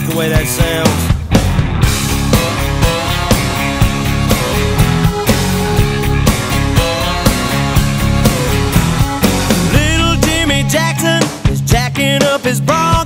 like the way that sounds. Little Jimmy Jackson is jacking up his bra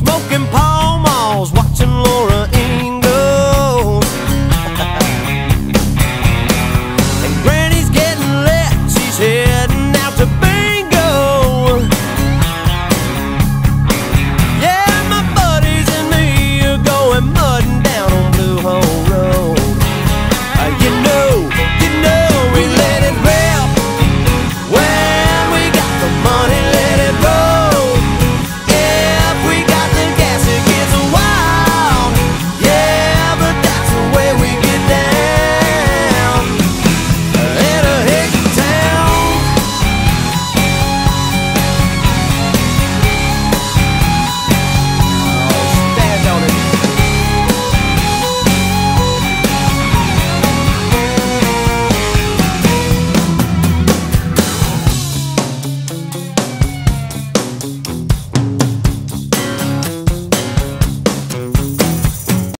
smoking pot.